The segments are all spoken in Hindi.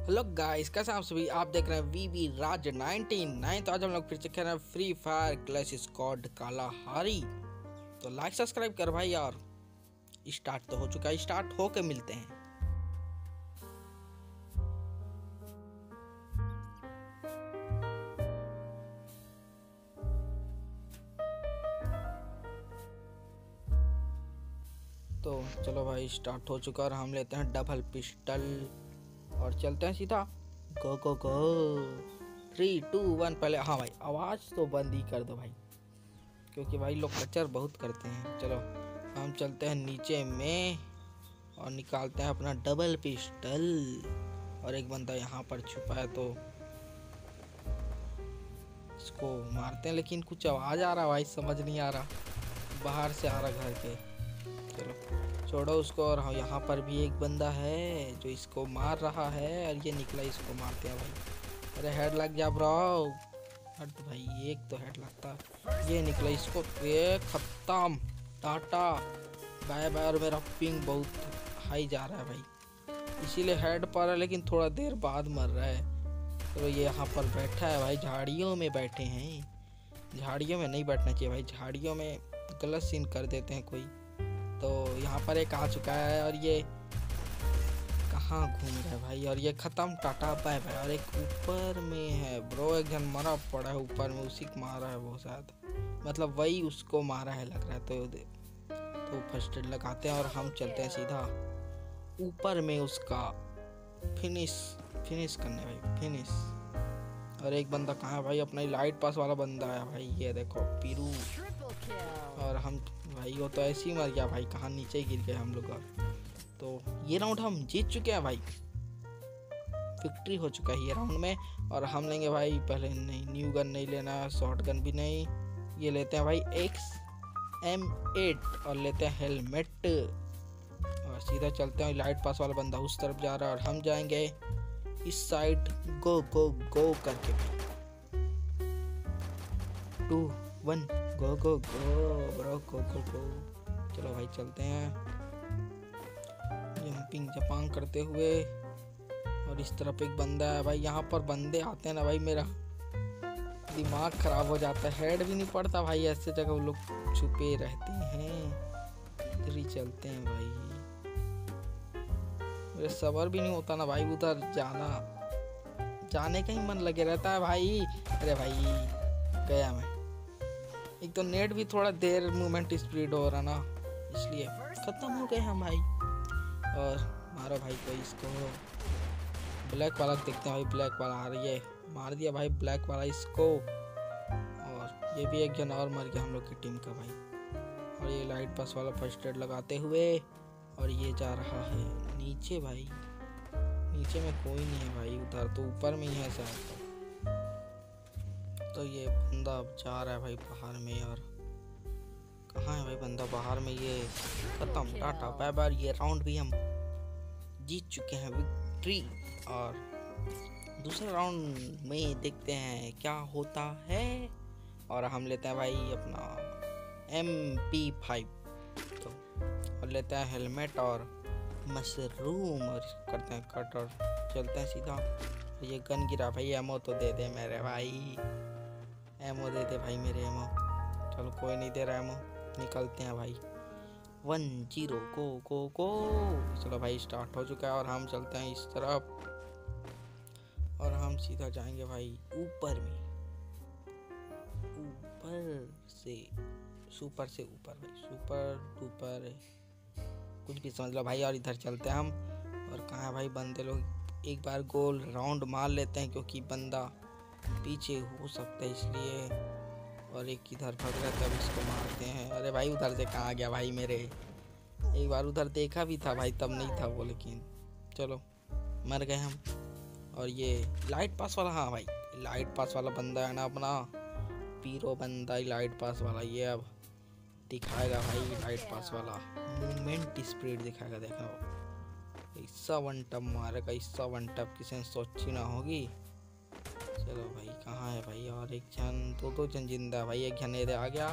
हेलो गाइस कैसे आप सभी? आप देख रहे हैं वी वी राज 99 तो आज हम लोग फिर से खेल रहे हैं फ्री फायर क्लैश स्क्वाड काला हारी तो लाइक सब्सक्राइब कर भाई यार। स्टार्ट तो हो चुका है स्टार्ट हो के मिलते हैं। तो चलो भाई स्टार्ट हो चुका है और हम लेते हैं डबल पिस्टल और चलते हैं सीधा। Go go go three two one पहले हाँ भाई, आवाज़ तो बंद ही कर दो भाई। क्योंकि भाई लोग कचर बहुत करते हैं। चलो, हम चलते हैं नीचे में और निकालते हैं अपना डबल पिस्टल और एक बंदा यहाँ पर छुपा है तो इसको मारते हैं, लेकिन कुछ आवाज़ आ रहा भाई, समझ नहीं आ रहा। बाहर से आ रहा घर के। छोड़ो उसको, और हाँ यहाँ पर भी एक बंदा है जो इसको मार रहा है, और ये निकला इसको मारते हैं भाई। अरे हेड लग जा ब्रो हट भाई, एक तो हेड लगता। ये निकला इसको खत्म। टाटा। बाय बाय, और मेरा पिंग बहुत हाई जा रहा है भाई। इसीलिए हेड पर है, लेकिन थोड़ा देर बाद मर रहा है। तो ये यहाँ पर बैठा है भाई। झाड़ियों में बैठे हैं। झाड़ियों में नहीं बैठना चाहिए भाई। झाड़ियों में गलत सीन कर देते हैं कोई। तो यहाँ पर एक आ चुका है और ये कहाँ घूम रहा है भाई? और ये ख़त्म टाटा बाय बाय और एक ऊपर में है ब्रो एक जन मरा पड़ा है ऊपर में उसी को मारा है वो शायद। मतलब वही उसको मारा है लग रहा है तो तो फ़र्स्ट एड लगाते हैं और हम चलते हैं सीधा ऊपर में उसका फिनिश फिनिश करने भाई फिनिश और एक बंदा कहाँ है भाई? अपना लाइट पास वाला बंदा है भाई ये देखो पीरू और हम भाई, वो तो ऐसे ही मर गया भाई, कहाँ नीचे गिर गए हम लोग और। तो ये राउंड हम जीत चुके हैं भाई। विक्ट्री हो चुका है ये राउंड में। और हम लेंगे भाई, पहले नहीं न्यू गन नहीं लेना शॉर्ट गन भी नहीं। ये लेते हैं भाई एक्स एम एट और लेते हैं हेलमेट और सीधा चलते हैं लाइट पास वाला बंदा उस तरफ़ जा रहा है और हम जाएँगे इस साइड गो गो गो करके। Two one go go go bro go go go चलो भाई चलते हैं। जंपिंग जपांग करते हुए। और इस तरफ़ एक बंदा है भाई, यहाँ पर बंदे आते हैं ना भाई, मेरा दिमाग खराब हो जाता है हेड भी नहीं पड़ता भाई, ऐसे जगह वो लोग छुपे रहते हैं। इधर ही चलते हैं भाई। मेरे सबर भी नहीं होता ना भाई, उधर जाना। जाने का ही मन लगे रहता है भाई। अरे भाई, गया मैं। एक तो नेट भी थोड़ा देर मूवमेंट स्पीड हो रहा ना, इसलिए ख़त्म हो गए हम भाई और मारो भाई को इसको। ब्लैक वाला देखते हैं भाई ब्लैक वाला आ रही है मार दिया भाई ब्लैक वाला इसको। और ये भी एक जन और मर गया हम लोग की टीम का भाई। और ये लाइट पास वाला फ़र्स्ट एड लगाते हुए और ये जा रहा है नीचे भाई। नीचे में कोई नहीं है भाई, उधर तो ऊपर में ही है शायद। तो ये बंदा अब जा रहा है भाई बाहर में और कहाँ है भाई बंदा बाहर में? ये खत्म टाटा बाय बाय। ये राउंड भी हम जीत चुके हैं विक्ट्री और दूसरे राउंड में देखते हैं क्या होता है। और हम लेते हैं भाई अपना एम पी फाइव तो और लेते हैं हेलमेट और मशरूम और करते हैं कट और चलते हैं सीधा। ये गन गिरा भाई एमओ तो दे दे मेरे भाई। एमओ दे दे भाई मेरे एमओ। चलो कोई नहीं दे रहा एमओ। निकलते हैं भाई। One zero, go go go. चलो भाई स्टार्ट हो चुका है और हम चलते हैं इस तरफ़। और हम सीधा जाएँगे भाई ऊपर में। ऊपर से, सुपर से ऊपर भाई, सुपर डुपर। कुछ भी समझ लो भाई, और इधर चलते हैं हम। और कहाँ भाई, बंदे लोग? एक बार गोल राउंड मार लेते हैं, क्योंकि बंदा पीछे हो सकता है इसलिए। और एक इधर भग रहा तब इसको मारते हैं। अरे भाई, उधर से कहाँ गया भाई मेरे? एक बार उधर देखा भी था भाई, तब नहीं था वो, लेकिन चलो, मर गए हम। और ये लाइट पास वाला हाँ भाई, लाइट पास वाला बंदा है ना अपना। पीरो बंदा ही लाइट पास वाला ये अब दिखाएगा भाई, लाइट पास वाला। मूवमेंट स्पीड दिखाएगा, देखो। ऐसा वन टप मारेगा, ऐसा वन टप किसी ने सोची ना होगी। चलो भाई, कहाँ है भाई? और एक जन, दो दो जन ज़िंदा भाई। एक जन इधर आ गया,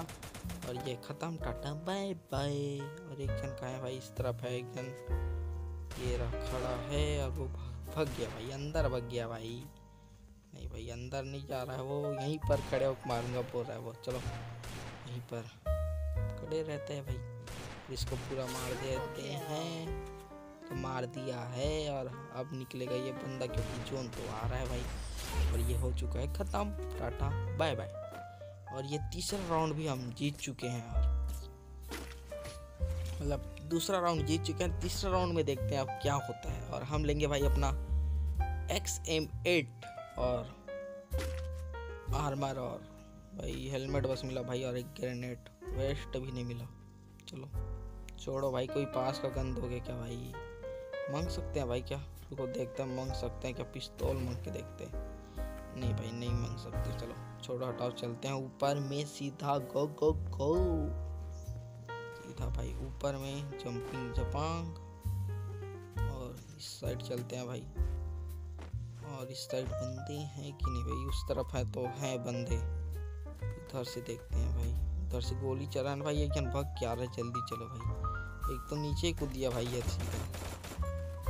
और ये ख़त्म, टाटा, बाय बाय। और एक जन कहाँ है भाई? इस तरफ़ है, एक जन। ये रहा, खड़ा है, और वो भग गया भाई, अंदर भग गया भाई। नहीं भाई, अंदर नहीं जा रहा है वो, यहीं पर खड़े होकर मारूँगा बोल रहा है वो। चलो, यहीं पर। खड़े रहते हैं भाई। इसको पूरा मार देते हैं। तो मार दिया है, और अब निकलेगा ये बंदा, क्योंकि जोन तो आ रहा है भाई। और ये हो चुका है ख़त्म, टाटा, बाय बाय। और ये तीसरा राउंड भी हम जीत चुके हैं और मतलब दूसरा राउंड जीत चुके हैं, तीसरा राउंड में देखते हैं अब क्या होता है। और हम लेंगे भाई अपना एक्स एम एट और आर्मर और भाई हेलमेट बस मिला भाई और एक ग्रेनेड वेस्ट भी नहीं मिला। चलो, छोड़ो भाई, कोई पास का गंद हो गया क्या भाई? मांग सकते हैं भाई क्या? देखते हैं, मांग सकते हैं क्या? पिस्तौल मांग के देखते हैं। नहीं सकते चलो, छोड़ो, हटाओ, चलते हैं ऊपर में सीधा गो गो गो सीधा भाई ऊपर में जंपिंग जपांग। और इस साइड चलते हैं भाई। और इस साइड बंदे हैं कि नहीं भाई? उस तरफ़ है तो हैं बंदे। इधर से देखते हैं भाई। उधर से गोली चला है भाई, एक जन भग क्या रहा है, जल्दी चलो भाई। एक तो नीचे कूद दिया भाई ये सीधा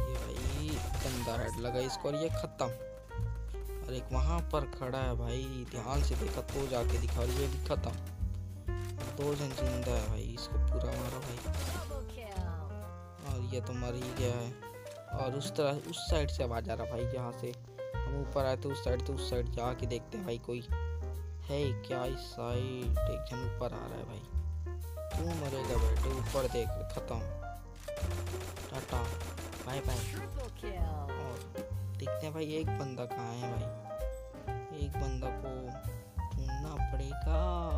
ये भाई, गंदा हेड लगा इसको और ये ख़त्म। और एक वहाँ पर खड़ा है भाई, ध्यान से देखा तो जाके दिखा, और ये भी ख़त्म। दो जन ज़िंदा है भाई, इसको पूरा मारो भाई। और ये तो मर ही गया है। और उस तरह, उस साइड से आवाज़ आ रहा भाई जहाँ से। हम ऊपर आए थे उस साइड तो उस साइड जाके देखते हैं भाई, कोई है क्या इस साइड? एक जन ऊपर आ रहा है भाई। तू मरेगा बेटे? ऊपर देख, खत्म। टाटा। Bye bye. देखते हैं भाई, एक बंदा कहाँ है भाई? एक बंदा को ढूंढना पड़ेगा।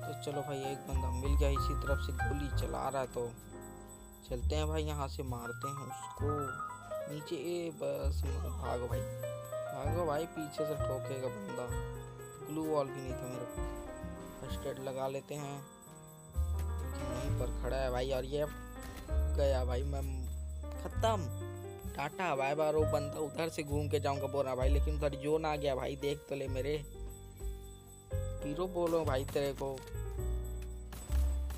तो चलो भाई, एक बंदा मिल गया इसी तरफ़ से, गोली चला रहा है तो। चलते हैं भाई, यहाँ से मारते हैं उसको। नीचे, ए, बस, भागो भाई। भागो भाई, पीछे से ठोकेगा बंदा। ग्लू वॉल भी नहीं था मेरे को फ़र्स्ट एड लगा लेते हैं। वहीं पर खड़ा है भाई, और ये गया भाई, मैं ख़त्म। टाटा, बाय बाय वो बंदा उधर से घूम के जाऊँगा बोल रहा भाई, लेकिन उधर जोन आ गया भाई, देख तो ले मेरे। पीरो बोलो भाई तेरे को।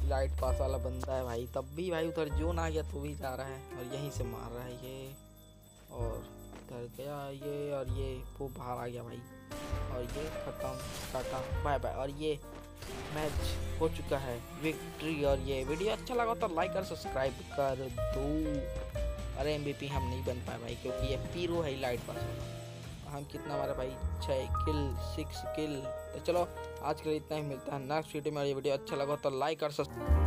लाइट पास वाला बंदा है भाई, तब भी भाई उधर जो ना गया तो भी जा रहा है, और यहीं से मार रहा है ये। और उधर गया ये, और ये, वो बाहर आ गया भाई। और ये ख़त्म, टाटा, बाय बाय, और ये मैच हो चुका है विक्ट्री और ये वीडियो अच्छा लगा तो लाइक और सब्सक्राइब कर दो। अरे एम हम नहीं बन पाए भाई, क्योंकि ये पीरो है लाइट पास हम कितना हमारा भाई छः किल सिक्स किल तो चलो, आज के लिए इतना ही, मिलता है नेक्स्ट वीडियो में। ये वीडियो अच्छा लगा तो लाइक और सब्सक्राइब